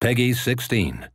Peggy 16.